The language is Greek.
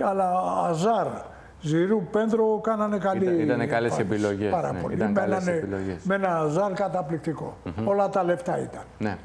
Και αλλά Αζάρ, Ζηρού, Πέντρο κάνανε καλή Ήταν- ήτανε καλές επιλογές, Πάρα ναι, πολύ. ήταν καλές επιλογές. με ένα Αζάρ καταπληκτικό. Mm -hmm. Όλα τα λεφτά ήταν. Ναι.